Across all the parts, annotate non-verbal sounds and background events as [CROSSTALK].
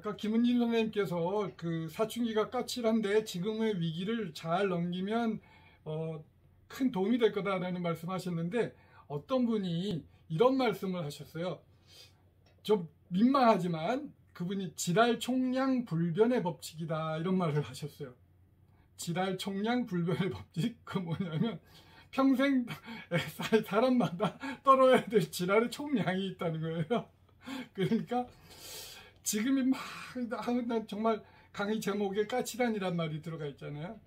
아까 김은진 선생님께서 그 사춘기가 까칠한데 지금의 위기를 잘 넘기면 어, 큰 도움이 될 거다라는 말씀하셨는데 어떤 분이 이런 말씀을 하셨어요. 좀 민망하지만 그분이 지랄 총량 불변의 법칙이다 이런 말을 하셨어요. 지랄 총량 불변의 [LAUGHS] 법칙 그 뭐냐면 평생 [LAUGHS] 사람마다 떨어야 될 지랄의 총량이 있다는 거예요. [LAUGHS] 그러니까 지금이 막 정말 강의 제목에 까칠한이란 말이 들어가 있잖아요.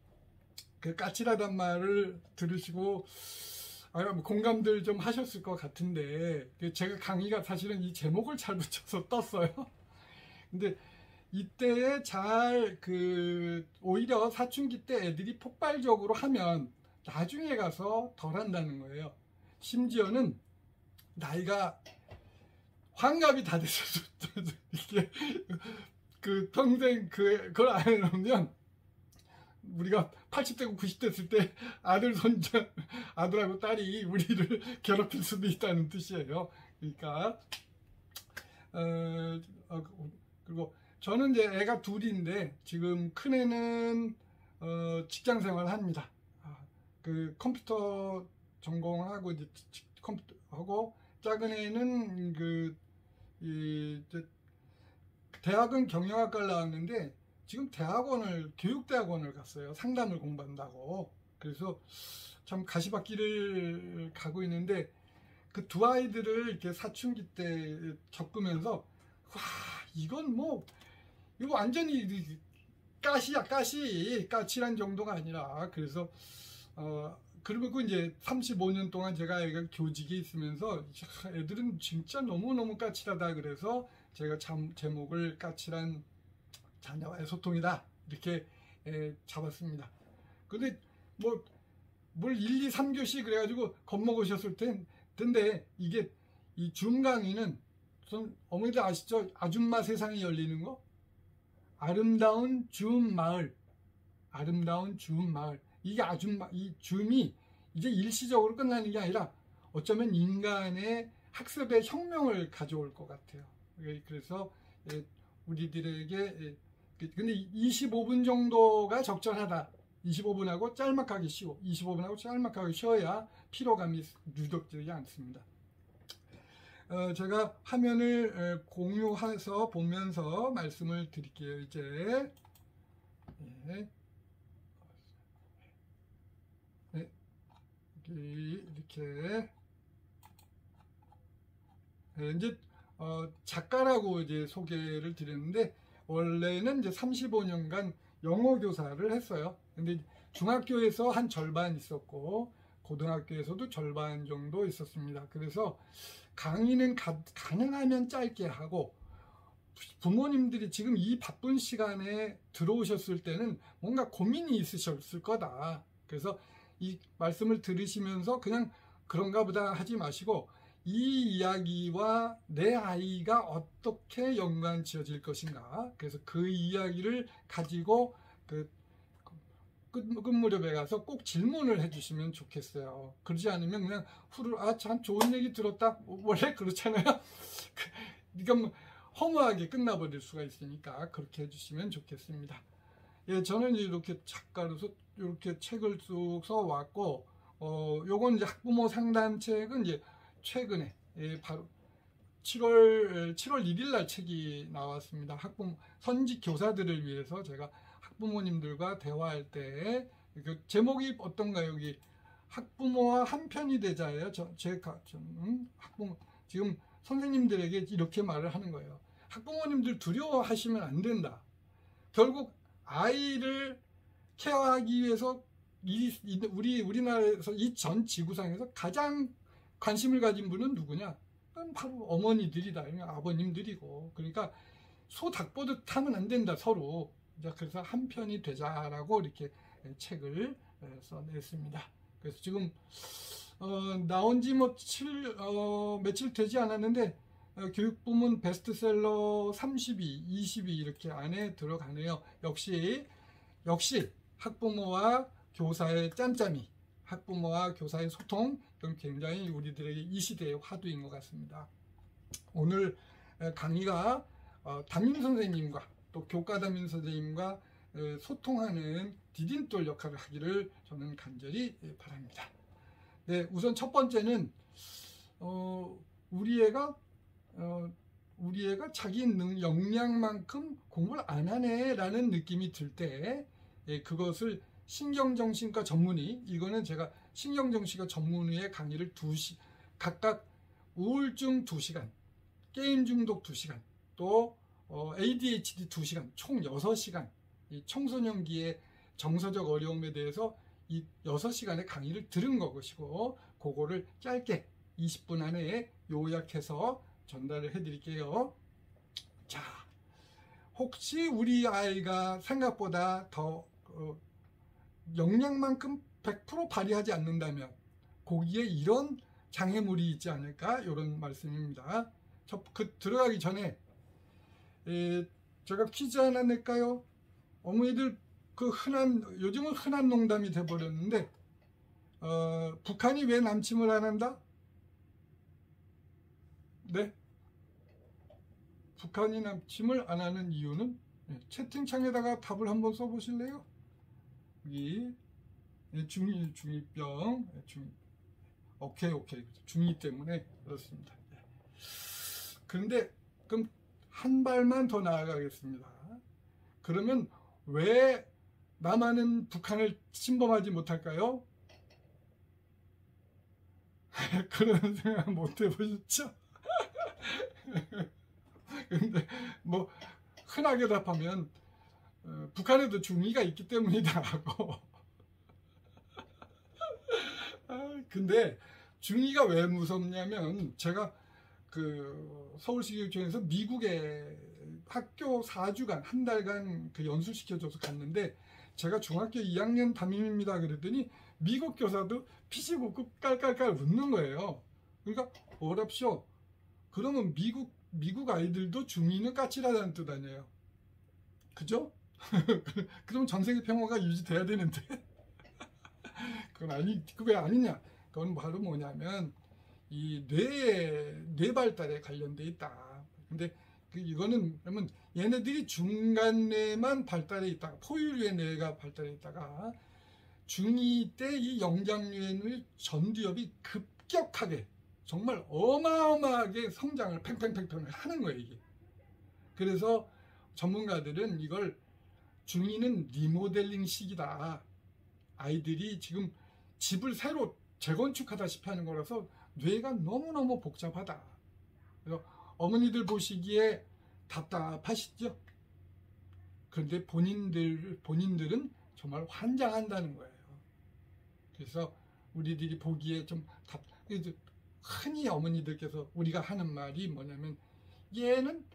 그 까칠하단 말을 들으시고 아, 뭐 공감들 좀 하셨을 것 같은데 그 제가 강의가 사실은 이 제목을 잘 붙여서 [LAUGHS] 떴어요. 근데 이때에 잘 그 오히려 사춘기 때 애들이 폭발적으로 하면 나중에 가서 덜 한다는 거예요. 심지어는 나이가 환갑이 다 됐어도 이게 그 평생 그 그걸 안 해놓으면 우리가 80대고 90대 됐을 때 아들 손자 아들하고 딸이 우리를 [LAUGHS] 괴롭힐 수도 있다는 뜻이에요. 그러니까 어, 어, 그리고 저는 이제 애가 둘인데 지금 큰 애는 어, 직장 생활 합니다. 아, 그 컴퓨터 전공하고 이제 컴퓨터 하고 작은 애는 그 이, 대학은 경영학과를 나왔는데 지금 대학원을 교육대학원을 갔어요. 상담을 공부한다고. 그래서 참 가시밭길을 가고 있는데 그 두 아이들을 이렇게 사춘기 때 겪으면서 와 이건 뭐 이거 완전히 가시야 가시 까칠한 정도가 아니라 그래서 어 그리고 이제 35년 동안 제가 애가 교직에 있으면서 애들은 진짜 너무너무 까칠하다 그래서 제가 참 제목을 까칠한 자녀와의 소통이다 이렇게 에, 잡았습니다. 근데 뭐 뭘 1, 2, 3교시 그래가지고 겁먹으셨을 텐데 이게 이 줌 강의는 어머니들 아시죠? 아줌마 세상이 열리는 거? 아름다운 줌 마을 아름다운 줌 마을 이게 아줌마 이 줌이 이제 일시적으로 끝나는 게 아니라 어쩌면 인간의 학습의 혁명을 가져올 것 같아요. 그래서 예, 우리들에게 예, 그, 근데 25분 정도가 적절하다. 25분하고 짤막하게 쉬고 25분하고 짤막하게 쉬어야 피로감이 누적되지 않습니다. 어, 제가 화면을 공유해서 보면서 말씀을 드릴게요. 이제 네. 네. 이렇게 네, 이제 어, 작가라고 이제 소개를 드렸는데 원래는 이제 35년간 영어 교사를 했어요. 근데 중학교에서 한 절반 있었고 고등학교에서도 절반 정도 있었습니다. 그래서 강의는 가, 가능하면 짧게 하고 부모님들이 지금 이 바쁜 시간에 들어오셨을 때는 뭔가 고민이 있으셨을 거다. 그래서 이 말씀을 들으시면서 그냥 그런가 보다 하지 마시고 이 이야기와 내 아이가 어떻게 연관 지어질 것인가. 그래서 그 이야기를 가지고 그 끝, 끝 무렵에 가서 꼭 질문을 해주시면 좋겠어요. 그러지 않으면 그냥 후를 아 참 좋은 얘기 들었다. 원래 그렇잖아요. [LAUGHS] 그러니까 뭐 허무하게 끝나버릴 수가 있으니까 그렇게 해주시면 좋겠습니다. 예, 저는 이렇게 작가로서 이렇게 책을 쭉 써왔고, 어, 요건 이제 학부모 상담 책은 이제 최근에 예, 바로 7월 7월 1일 날 책이 나왔습니다. 학부모 선직 교사들을 위해서 제가 학부모님들과 대화할 때그 제목이 어떤가 여기 학부모와 한편이 되자예요. 제 음, 학부모 지금 선생님들에게 이렇게 말을 하는 거예요. 학부모님들 두려워하시면 안 된다. 결국 아이를 케어하기 위해서 이, 우리 우리나라에서 이 전 지구상에서 가장 관심을 가진 분은 누구냐? 바로 어머니들이다. 아버님들이고. 그러니까 소 닭보듯 하면 안 된다, 서로. 그래서 한 편이 되자라고 이렇게 책을 써냈습니다. 그래서 지금 어, 나온 지뭐 어, 며칠 되지 않았는데 어, 교육부문 베스트셀러 32, 20위 이렇게 안에 들어가네요. 역시 역시 학부모와 교사의 짬짬이, 학부모와 교사의 소통 이건 굉장히 우리들에게 이 시대의 화두인 것 같습니다. 오늘 강의가 어, 담임 선생님과 또 교과 담임 선생님과 에, 소통하는 디딤돌 역할을 하기를 저는 간절히 예, 바랍니다. 네, 우선 첫 번째는 어, 우리 애가 어, 우리 애가 자기 능 역량만큼 공부를 안 하네 라는 느낌이 들때 예, 그것을 신경정신과 전문의 이거는 제가 신경정신과 전문의의 강의를 두시 각각 우울증 2시간, 게임 중독 2시간, 또 어, ADHD 2시간, 총 6시간 이 청소년기의 정서적 어려움에 대해서 이 6시간의 강의를 들은 것이고 그거를 짧게 20분 안에 요약해서 전달을 해드릴게요. 자, 혹시 우리 아이가 생각보다 더 어, 역량만큼 100% 발휘하지 않는다면 거기에 이런 장애물이 있지 않을까 이런 말씀입니다. 저, 그 들어가기 전에 에, 제가 퀴즈 하나 낼까요? 어머니들 그 흔한 요즘은 흔한 농담이 돼버렸는데 어, 북한이 왜 남침을 안 한다? 네? 북한이 남침을 안 하는 이유는 네, 채팅창에다가 답을 한번 써보실래요? 여기 네, 중이 중이병 네, 중 오케이 오케이 중이 때문에 그렇습니다. 네. 그런데 그럼 한 발만 더 나아가겠습니다. 그러면 왜 남한은 북한을 침범하지 못할까요? [LAUGHS] 그런 생각 못 해보셨죠? [LAUGHS] 근데 뭐 흔하게 답하면 어, 북한에도 중위가 있기 때문이다라고. [LAUGHS] 아, 근데 중위가 왜 무섭냐면 제가 그 서울시 교육청에서 미국에 학교 4주간 한 달간 그 연수시켜줘서 갔는데 제가 중학교 2학년 담임입니다 그랬더니 미국 교사도 웃고 깔깔깔 웃는 거예요. 그러니까 어랍쇼 그러면 미국 미국 아이들도 중위는 까칠하다는 뜻 아니에요. 그죠? 그럼 전 세계 평화가 유지돼야 되는데 [LAUGHS] 그건 아니 그게 아니냐? 그건 바로 뭐냐면 이 뇌의 뇌 발달에 관련돼 있다. 근데 그 이거는 그러면 얘네들이 중간 뇌만 발달해 있다가 포유류의 뇌가 발달해 있다가 중2 때 이 영장류의 전두엽이 급격하게 정말 어마어마하게 성장을 팽팽팽팽 하는 거예요 이게. 그래서 전문가들은 이걸 중2는 리모델링 시기다. 아이들이 지금 집을 새로 재건축하다시피 하는 거라서 뇌가 너무너무 복잡하다. 그래서 어머니들 보시기에 답답하시죠? 그런데 본인들, 본인들은 정말 환장한다는 거예요. 그래서 우리들이 보기에 좀 답, 흔히 어머니들께서 우리가 하는 말이 뭐냐면 얘는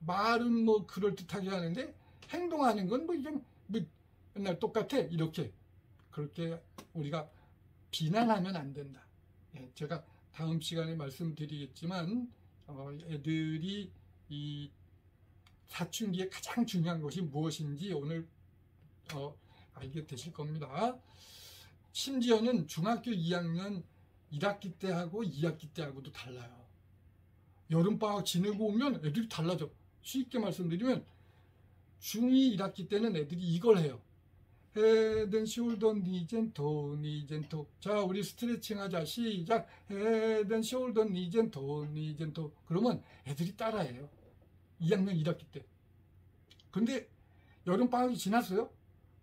말은 뭐 그럴듯하게 하는데 행동하는 건 뭐 이좀 뭐 맨날 똑같아 이렇게 그렇게 우리가 비난하면 안 된다. 예, 제가 다음 시간에 말씀드리겠지만 어, 애들이 이 사춘기에 가장 중요한 것이 무엇인지 오늘 어, 알게 되실 겁니다. 심지어는 중학교 2학년 1학기 때하고 2학기 때하고도 달라요. 여름방학 지내고 오면 애들이 달라져. 쉽게 말씀드리면 중2 1학기 때는 애들이 이걸 해요. 헤드 숄더 니젠토 니젠토. 자 우리 스트레칭 하자. 시작. 헤드 숄더 니젠토 니젠토. 그러면 애들이 따라해요. 2학년 1학기 때. 근데 여름방학이 지났어요?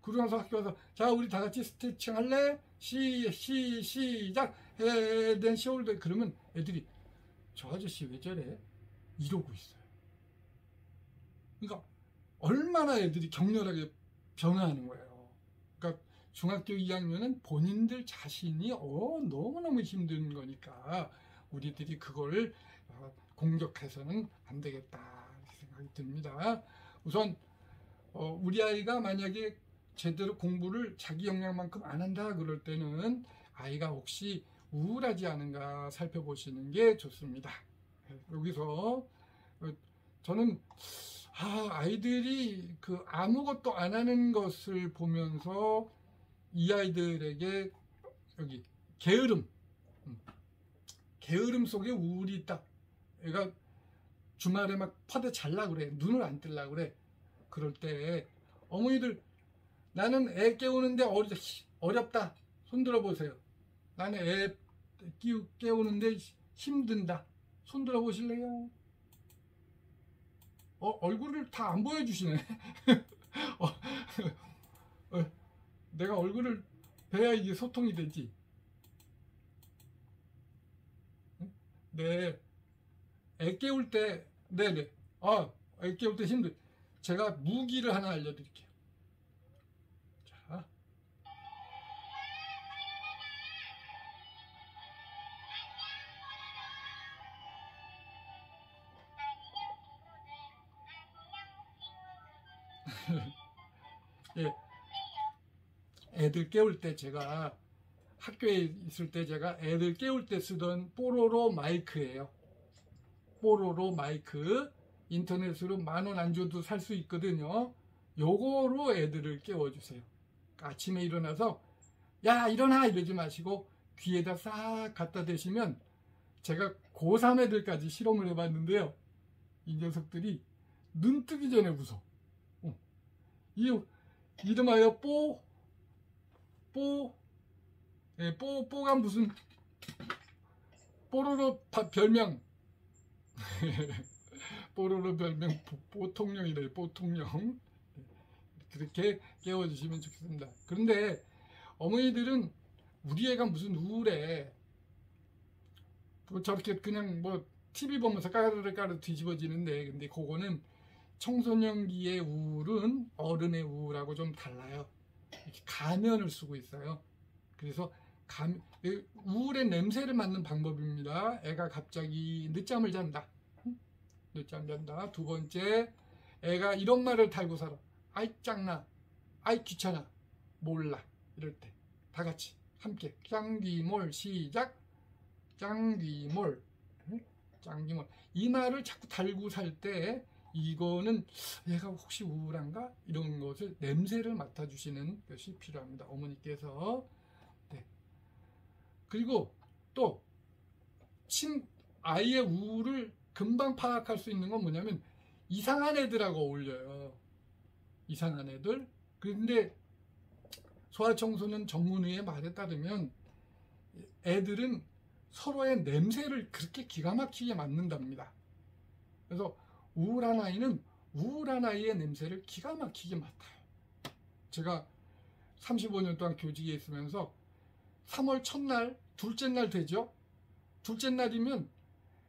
그러고 나서 학교 가서 자 우리 다 같이 스트레칭 할래? 시, 시, 시작 head shoulder 그러면 애들이 저 아저씨 왜 저래 이러고 있어요 그러니까 얼마나 애들이 격렬하게 변화하는 거예요 중학교 2학년은 본인들 자신이 어, 너무너무 힘든 거니까 우리들이 그걸 어, 공격해서는 안 되겠다 생각이 듭니다. 우선 어, 우리 아이가 만약에 제대로 공부를 자기 역량만큼 안 한다 그럴 때는 아이가 혹시 우울하지 않은가 살펴보시는 게 좋습니다. 여기서 어, 저는 아, 아이들이 그 아무것도 안 하는 것을 보면서 이 아이들에게 여기 게으름 음. 게으름 속에 우울이 있다. 애가 주말에 막 퍼대 잘라 그래. 눈을 안 뜰라 그래. 그럴 때 어머니들 나는 애 깨우는데 어렵다. 손 들어 보세요. 나는 애 끼우, 깨우는데 힘든다. 손 들어 보실래요? 어, 얼굴을 다 안 보여주시네. [LAUGHS] 어, 어, 내가 얼굴을 뵈야 이게 소통이 되지. 네. 애 깨울 때, 네네. 아, 애 깨울 때 힘들. 제가 무기를 하나 알려드릴게요. 예. 애들 깨울 때 제가 학교에 있을 때 제가 애들 깨울 때 쓰던 뽀로로 마이크예요. 뽀로로 마이크 인터넷으로 만 원 안 줘도 살 수 있거든요. 요거로 애들을 깨워주세요. 아침에 일어나서 야 일어나 이러지 마시고 귀에다 싹 갖다 대시면 제가 고3 애들까지 실험을 해봤는데요. 이 녀석들이 눈 뜨기 전에 웃어. 어. 이 이름하여 뽀, 뽀, 예, 뽀, 뽀가 무슨 뽀로로 별명. [LAUGHS] 뽀로로 별명 보통령이래 보통령. 그렇게 깨워주시면 좋겠습니다. 그런데 어머니들은 우리 애가 무슨 우울해. 뭐 저렇게 그냥 뭐 TV 보면서 까르르 까르 뒤집어지는데 근데 그거는 청소년기의 우울은 어른의 우울하고 좀 달라요 이렇게 가면을 쓰고 있어요 그래서 감, 우울의 냄새를 맡는 방법입니다. 애가 갑자기 늦잠을 잔다. 늦잠 잔다. 두 번째, 애가 이런 말을 달고 살아. 아이 짱나. 아이 귀찮아. 몰라. 이럴 때. 다 같이 함께 짱귀몰 시작. 짱귀몰. 짱귀몰. 이 말을 자꾸 달고 살 때 이거는 얘가 혹시 우울한가? 이런 것을 냄새를 맡아주시는 것이 필요합니다. 어머니께서 그리고 또 친, 아이의 우울을 금방 파악할 수 있는 건 뭐냐면 이상한 애들하고 어울려요. 이상한 애들. 그런데 소아청소년 전문의의 말에 따르면 애들은 서로의 냄새를 그렇게 기가 막히게 맡는답니다. 그래서 우울한 아이는 우울한 아이의 냄새를 기가 막히게 맡아요. 제가 35년 동안 교직에 있으면서 3월 첫날, 둘째 날 되죠? 둘째 날이면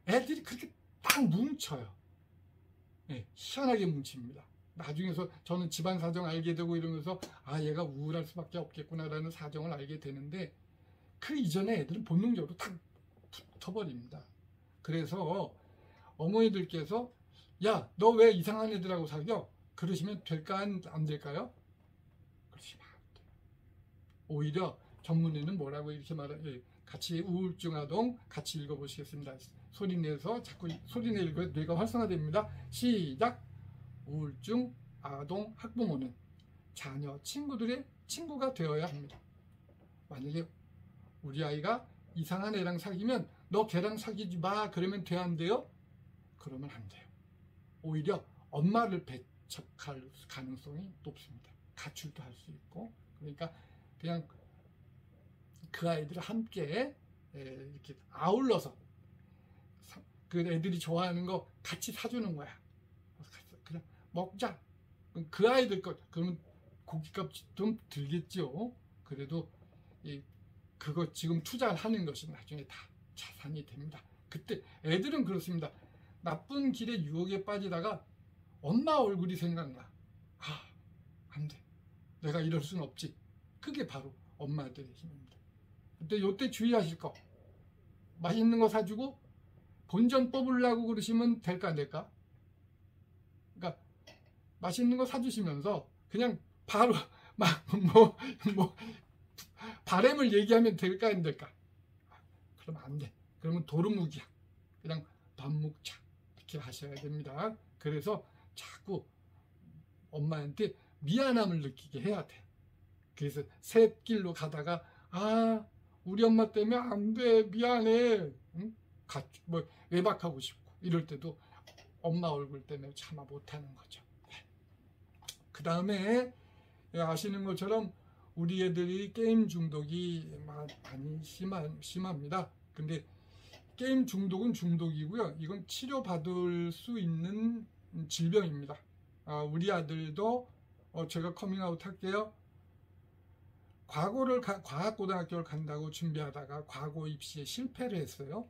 애들이 그렇게 딱 뭉쳐요. 네, 희한하게 뭉칩니다. 나중에서 저는 집안 사정 알게 되고 이러면서 아 얘가 우울할 수밖에 없겠구나라는 사정을 알게 되는데 그 이전에 애들은 본능적으로 탁 붙어버립니다. 그래서 어머니들께서 야 너 왜 이상한 애들하고 사겨? 그러시면 될까 안 될까요? 그러시면 안 돼요. 오히려 전문의는 뭐라고 이렇게 말해 예, 같이 우울증 아동 같이 읽어보시겠습니다. 소리 내서 자꾸 소리 내고 뇌가 활성화됩니다. 시작. 우울증 아동 학부모는 자녀 친구들의 친구가 되어야 합니다. 만약에 우리 아이가 이상한 애랑 사귀면 너 걔랑 사귀지 마 그러면 돼 안 돼요? 그러면 안 돼요. 오히려 엄마를 배척할 가능성이 높습니다. 가출도 할 수 있고 그러니까 그냥 그 아이들을 함께 이렇게 아울러서 그 애들이 좋아하는 거 같이 사주는 거야. 그냥 먹자. 그 아이들 것 그러면 고깃값 좀 들겠죠. 그래도 이 그거 지금 투자하는 것이 나중에 다 자산이 됩니다. 그때 애들은 그렇습니다. 나쁜 길에 유혹에 빠지다가 엄마 얼굴이 생각나. 아, 안 돼. 내가 이럴 수는 없지. 그게 바로 엄마들의 힘입니다. 근데 요때 주의하실 거. 맛있는 거 사주고 본전 뽑으려고 그러시면 될까 안 될까? 그러니까 맛있는 거 사주시면서 그냥 바로 [LAUGHS] 막 뭐뭐 뭐 바램을 얘기하면 될까 안 될까? 그러면 안 돼. 그러면 도루묵이야. 그냥 밥 먹자. 이렇게 하셔야 됩니다. 그래서 자꾸 엄마한테 미안함을 느끼게 해야 돼. 그래서 샛길로 가다가 아 우리 엄마 때문에 안 돼, 미안해. 응? 가, 뭐, 외박하고 싶고, 이럴 때도 엄마 얼굴 때문에 참아 못하는 거죠. 그 다음에 아시는 것처럼 우리 애들이 게임 중독이 많이 심한, 심합니다. 근데 게임 중독은 중독이고요. 이건 치료받을 수 있는 질병입니다. 아, 우리 아들도 어, 제가 커밍아웃 할게요. 과고를 가, 과학고등학교를 간다고 준비하다가 과고 입시에 실패를 했어요.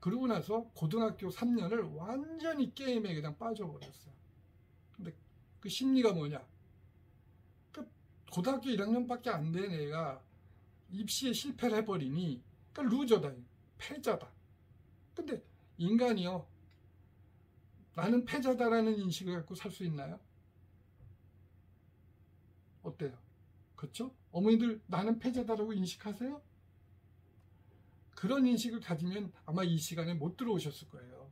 그러고 나서 고등학교 3년을 완전히 게임에 그냥 빠져버렸어요. 근데 그 심리가 뭐냐? 그 고등학교 1학년밖에 안 된 애가 입시에 실패를 해버리니 그러니까 루저다, 패자다. 근데 인간이요. 나는 패자다라는 인식을 갖고 살 수 있나요? 어때요? 그렇죠? 어머니들 나는 패자다라고 인식하세요? 그런 인식을 가지면 아마 이 시간에 못 들어오셨을 거예요.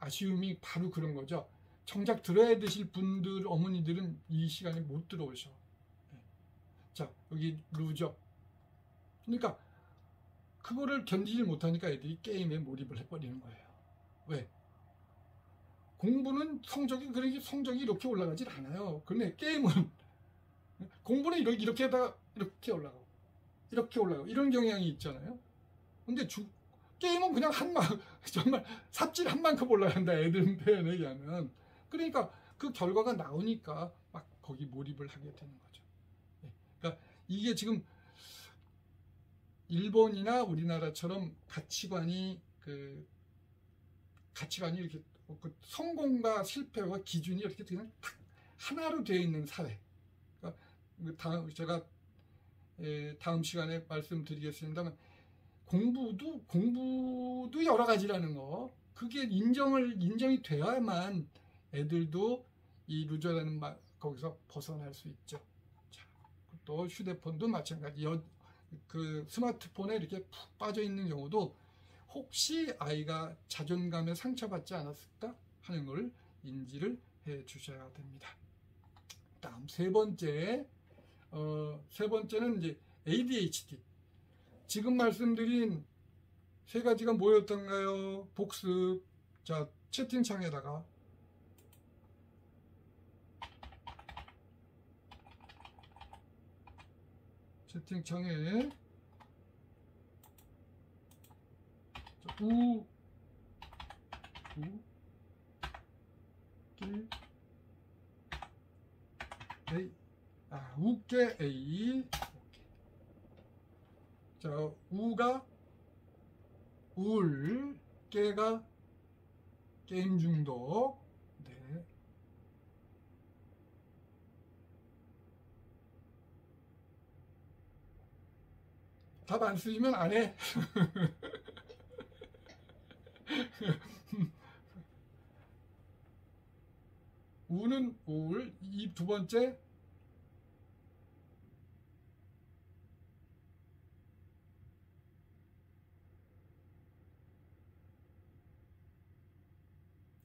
아쉬움이 바로 그런 거죠. 정작 들어야 되실 분들, 어머니들은 이 시간에 못 들어오셔. 네. 자, 여기 루저. 그러니까, 그거를 견디질 못하니까 애들이 게임에 몰입을 해버리는 거예요. 왜? 공부는 성적이, 그렇게 성적이 이렇게 올라가질 않아요. 그런데 게임은, [LAUGHS] 공부는 이렇게, 이렇게 하다가 이렇게 올라가고, 이렇게 올라가고, 이런 경향이 있잖아요. 근데 주, 게임은 그냥 한만 [LAUGHS] 정말 삽질 한 만큼 올라간다 애들 표현에 의하면 그러니까 그 결과가 나오니까 막 거기 몰입을 하게 되는 거죠. 네. 그러니까 이게 지금 일본이나 우리나라처럼 가치관이 그 가치관이 이렇게 그 성공과 실패와 기준이 이렇게 그냥 탁 하나로 되어 있는 사회. 그러니까 그 다음 제가 다음 시간에 말씀드리겠습니다만 공부도 공부도 여러 가지라는 거 그게 인정을 인정이 돼야만 애들도 이 루저라는 말 거기서 벗어날 수 있죠. 자, 또 휴대폰도 마찬가지. 여, 그 스마트폰에 이렇게 푹 빠져 있는 경우도 혹시 아이가 자존감에 상처받지 않았을까 하는 걸 인지를 해 주셔야 됩니다. 다음 세 번째, 어, 세 번째는 이제 ADHD. 지금 말씀드린 세 가지가 뭐였던가요? 복습. 자, 채팅창에다가 채팅창에 자, 우, 우, 깨, 에이, 아, 우깨 A. 자, 우가 울, 깨가 게임 중독. 네. 답 안 쓰시면 안 해. 우는 울, 이 두 번째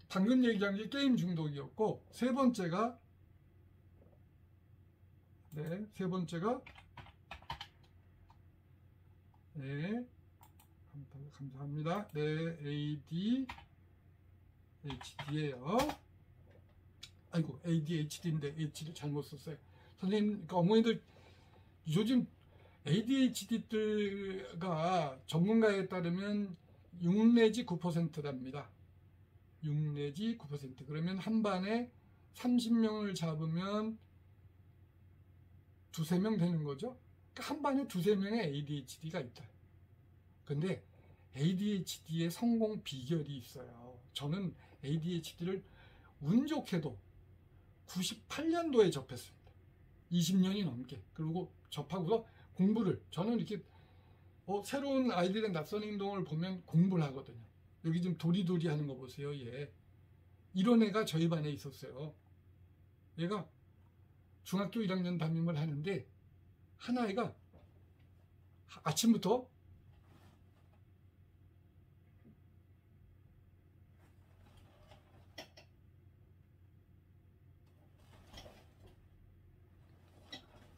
방금 얘기한 게 게임 중독이었고 세 번째가 네, 세 번째가 네, 감사합니다. 네, AD HD예요. 아이고, ADHD인데 HD를 잘못 썼어요. 선생님, 그러니까 어머니들 요즘 ADHD가 전문가에 따르면 6 내지 9%랍니다. 6 내지 9% 그러면 한 반에 30명을 잡으면 두세 명 되는 거죠. 그러니까 한 반에 두세 명의 ADHD가 있다. 근데 ADHD의 성공 비결이 있어요. 저는 ADHD를 운 좋게도 98년도에 접했습니다. 20년이 넘게. 그리고 접하고서 공부를 저는 이렇게 어, 새로운 아이들의 낯선 행동을 보면 공부를 하거든요. 여기 좀 도리도리 하는 거 보세요, 얘. 이런 애가 저희 반에 있었어요. 얘가 중학교 1학년 담임을 하는데, 하나애가 아침부터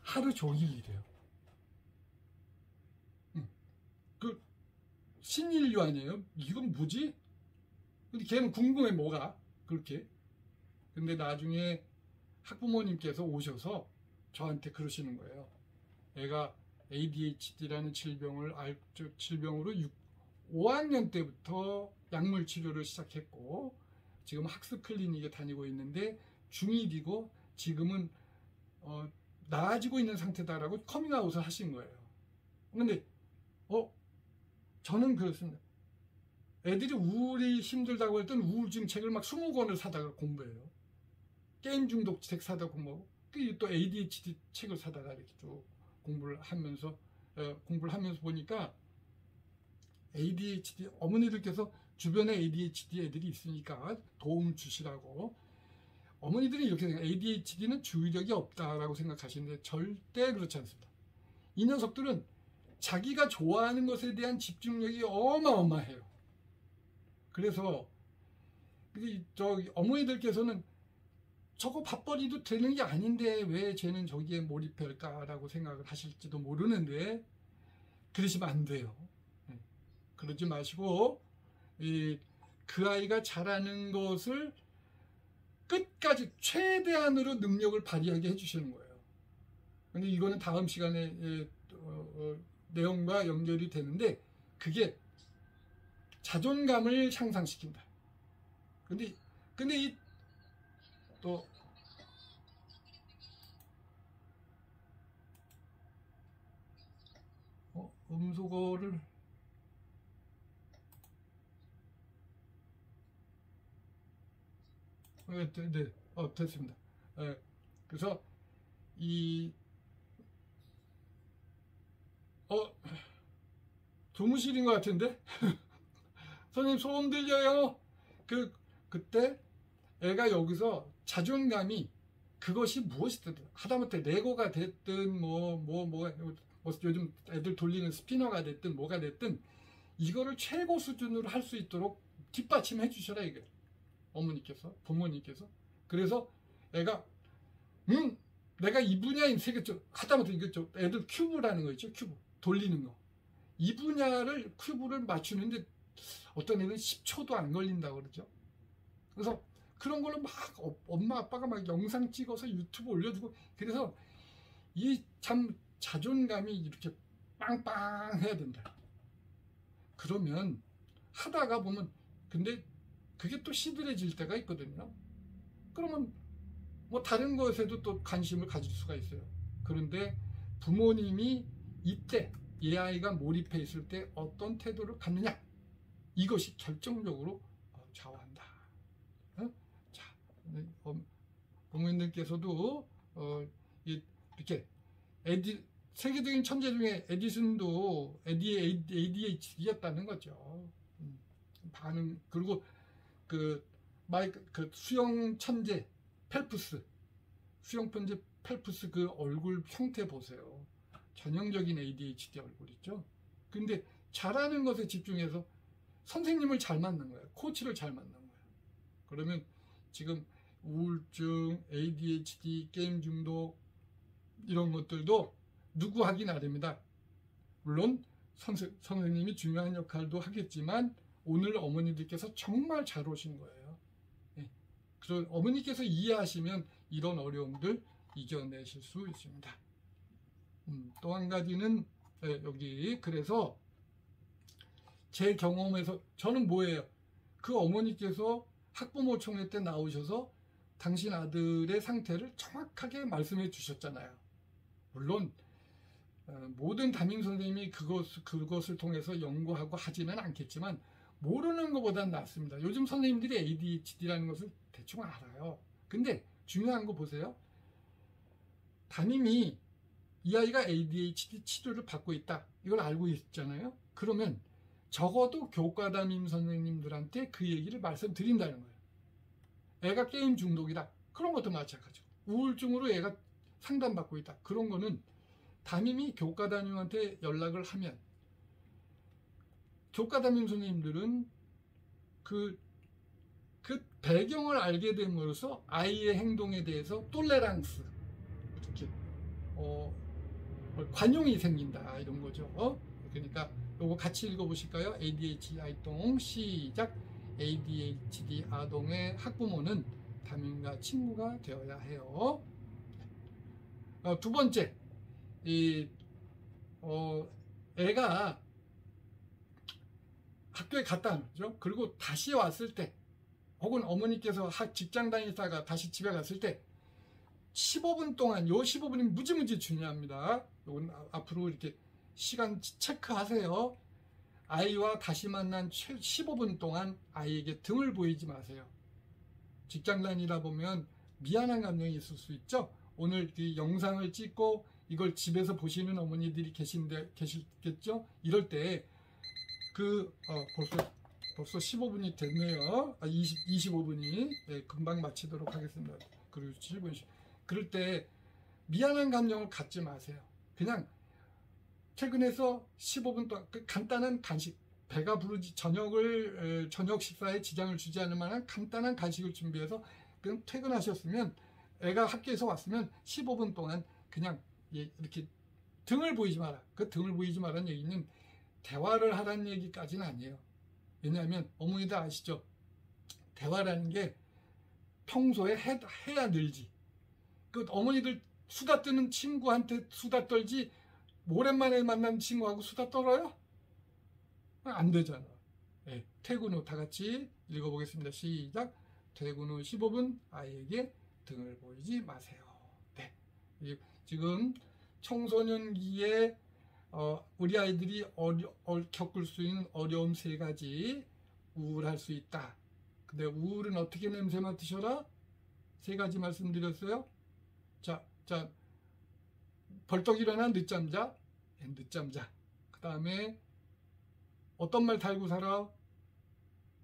하루 종일 이래요. 신인류 아니에요? 이건 뭐지? 근데 걔는 궁금해 뭐가? 그렇게. 근데 나중에 학부모님께서 오셔서 저한테 그러시는 거예요. 애가 ADHD라는 질병을 알, 질병으로 6, 5학년 때부터 약물 치료를 시작했고 지금 학습 클리닉에 다니고 있는데 중1이고 지금은 어, 나아지고 있는 상태다라고 커밍아웃을 하신 거예요. 근데 어 저는 그렇습니다. 애들이 우울이 힘들다고 했던 우울증 책을 막 20권을 사다가 공부해요. 게임 중독 책 사다 공부하고 또 ADHD 책을 사다가 이렇게 쭉 공부를 하면서 어, 공부를 하면서 보니까 ADHD 어머니들께서 주변에 ADHD 애들이 있으니까 도움 주시라고 어머니들이 이렇게 생각 ADHD는 주의력이 없다라고 생각하시는데 절대 그렇지 않습니다. 이 녀석들은 자기가 좋아하는 것에 대한 집중력이 어마어마해요. 그래서 저 어머니들께서는 저거 밥벌이도 되는 게 아닌데 왜 쟤는 저기에 몰입할까라고 생각을 하실지도 모르는데 그러시면 안 돼요. 네. 그러지 마시고 그 아이가 잘하는 것을 끝까지 최대한으로 능력을 발휘하게 해주시는 거예요. 근데 이거는 다음 시간에 예, 어, 어, 내용과 연결이 되는데 그게 자존감을 향상시킨다. 근데 근데 이 또 어, 음소거를 네, 네, 어, 됐습니다. 네, 그래서 이 어, 조무실인 것 같은데? [LAUGHS] 선생님 소음 들려요? 그, 그때 애가 여기서 자존감이 그것이 무엇이든 하다못해 레고가 됐든 뭐, 뭐, 뭐, 뭐 요즘 애들 돌리는 스피너가 됐든 뭐가 됐든 이거를 최고 수준으로 할 수 있도록 뒷받침해 주셔라 이게. 어머니께서 부모님께서. 그래서 애가 음 내가 이 분야인 세계 짱 하다못해 이게 좀 애들 큐브라는 거 있죠 큐브. 돌리는 거. 이 분야를 큐브를 맞추는데 어떤 애는 10초도 안 걸린다고 그러죠. 그래서 그런 걸로 막 어, 엄마 아빠가 막 영상 찍어서 유튜브 올려주고 그래서 이참 자존감이 이렇게 빵빵해야 된다 그러면 하다가 보면 근데 그게 또 시들해질 때가 있거든요. 그러면 뭐 다른 것에도 또 관심을 가질 수가 있어요. 그런데 부모님이 이때 이 아이가 몰입해 있을 때 어떤 태도를 갖느냐 이것이 결정적으로 어, 좌우한다. 어? 자, 어, 부모님들께서도 어, 이렇게 에디, 세계적인 천재 중에 에디슨도 ADHD였다는 거죠. 음, 반응 그리고 그 마이크 그 수영 천재 펠프스 수영 천재 펠프스 그 얼굴 형태 보세요. 전형적인 ADHD 얼굴 있죠. 근데 잘하는 것에 집중해서 선생님을 잘 만난 거예요. 코치를 잘 만난 거예요. 그러면 지금 우울증, ADHD, 게임 중독 이런 것들도 누구 하기 나름이다. 물론 선생, 선생님이 중요한 역할도 하겠지만 오늘 어머니들께서 정말 잘 오신 거예요. 네. 그런 어머니께서 이해하시면 이런 어려움들 이겨내실 수 있습니다. 음, 또 한 가지는 네, 여기 그래서 제 경험에서 저는 뭐예요? 그 어머니께서 학부모 총회 때 나오셔서 당신 아들의 상태를 정확하게 말씀해 주셨잖아요. 물론 어, 모든 담임 선생님이 그것, 그것을 통해서 연구하고 하지는 않겠지만 모르는 것보단 낫습니다. 요즘 선생님들이 ADHD라는 것을 대충 알아요. 근데 중요한 거 보세요. 담임이 이 아이가 ADHD 치료를 받고 있다. 이걸 알고 있잖아요. 그러면 적어도 교과 담임 선생님들한테 그 얘기를 말씀드린다는 거예요. 애가 게임 중독이다. 그런 것도 마찬가지고. 우울증으로 애가 상담받고 있다. 그런 거는 담임이 교과 담임한테 연락을 하면 교과 담임 선생님들은 그, 그 배경을 알게 됨으로써 아이의 행동에 대해서 똘레랑스, 어, 뭐 관용이 생긴다, 이런 거죠. 어? 그러니까 요거 같이 읽어보실까요? ADHD 활동 시작. ADHD 아동의 학부모는 담임과 친구가 되어야 해요. 어, 두 번째, 이, 어, 애가 학교에 갔다 오죠. 그리고 다시 왔을 때, 혹은 어머니께서 직장 다니다가 다시 집에 갔을 때, 15분 동안, 요 15분이 무지무지 중요합니다. 요건 아, 앞으로 이렇게 시간 체크하세요. 아이와 다시 만난 15분 동안 아이에게 등을 보이지 마세요. 직장 다니다 보면 미안한 감정이 있을 수 있죠. 오늘 이 영상을 찍고 이걸 집에서 보시는 어머니들이 계신데 계시겠죠. 이럴 때 그 어, 벌써 벌써 15분이 됐네요. 아, 20 25분이 네, 금방 마치도록 하겠습니다. 그리고 7분 그럴 때 미안한 감정을 갖지 마세요. 그냥 퇴근해서 15분 동안 그 간단한 간식 배가 부르지 저녁을 저녁 식사에 지장을 주지 않을 만한 간단한 간식을 준비해서 그럼 퇴근하셨으면 애가 학교에서 왔으면 15분 동안 그냥 이렇게 등을 보이지 마라. 그 등을 보이지 마라는 얘기는 대화를 하라는 얘기까지는 아니에요. 왜냐하면 어머니들 아시죠? 대화라는 게 평소에 해, 해야 늘지. 그 어머니들 수다 뜨는 친구한테 수다 떨지 오랜만에 만난 친구하고 수다 떨어요? 안 되잖아. 네, 퇴근 후 다 같이 읽어보겠습니다. 시작. 퇴근 후 15분 아이에게 등을 보이지 마세요. 네. 지금 청소년기에 어, 우리 아이들이 어려, 어, 겪을 수 있는 어려움 세 가지 우울할 수 있다. 근데 우울은 어떻게 냄새 맡으셔라? 세 가지 말씀드렸어요. 자, 자, 벌떡 일어나 늦잠 자, 네, 늦잠 자. 그 다음에 어떤 말 달고 살아?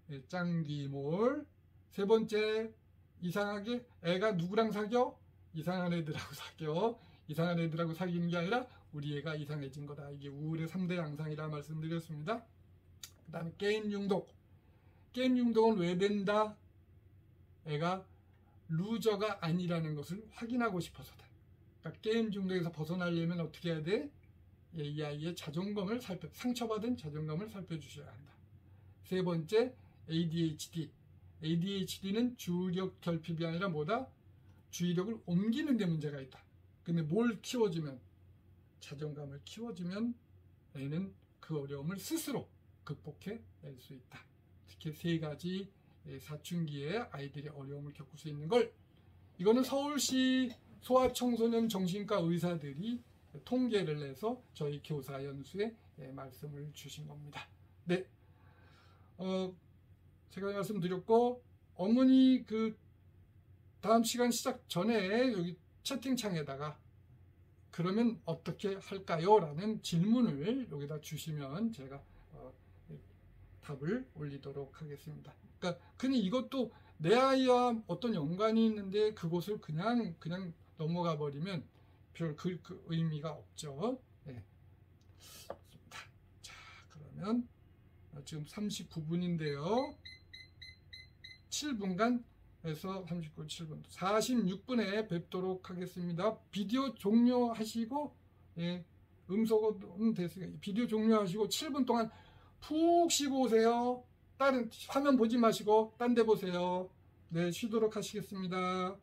네, 짱귀몰. 세 번째, 이상하게 애가 누구랑 사겨? 이상한 애들하고 사겨. 이상한 애들하고 사귀는 게 아니라 우리 애가 이상해진 거다. 이게 우울의 3대 양상이라 말씀드렸습니다. 그 다음에 게임 중독. 게임 중독은 왜 된다? 애가 루저가 아니라는 것을 확인하고 싶어서다. 그러니까 게임 중독에서 벗어나려면 어떻게 해야 돼? 이 아이의 자존감을 살펴, 상처받은 자존감을 살펴주셔야 한다. 세 번째, ADHD. ADHD는 주의력 결핍이 아니라 뭐다? 주의력을 옮기는 데 문제가 있다. 근데 뭘 키워주면, 자존감을 키워주면 애는 그 어려움을 스스로 극복해 낼 수 있다. 특히 세 가지 사춘기에 아이들이 어려움을 겪을 수 있는 걸 이거는 서울시 소아청소년 정신과 의사들이 통계를 내서 저희 교사 연수에 말씀을 주신 겁니다. 네. 어, 제가 말씀드렸고, 어머니 그 다음 시간 시작 전에 여기 채팅창에다가 그러면 어떻게 할까요? 라는 질문을 여기다 주시면 제가 어, 답을 올리도록 하겠습니다. 그러니까 그냥 이것도 내 아이와 어떤 연관이 있는데 그것을 그냥 그냥 넘어가 버리면 별 그, 그 의미가 없죠. 네. 자, 그러면 지금 39분인데요. 7분간 해서 39, 7분, 46분에 뵙도록 하겠습니다. 비디오 종료하시고, 예, 음소거음 됐으니까 비디오 종료하시고 7분 동안 푹 쉬고 오세요. 다른 화면 보지 마시고 딴 데 보세요. 네, 쉬도록 하시겠습니다.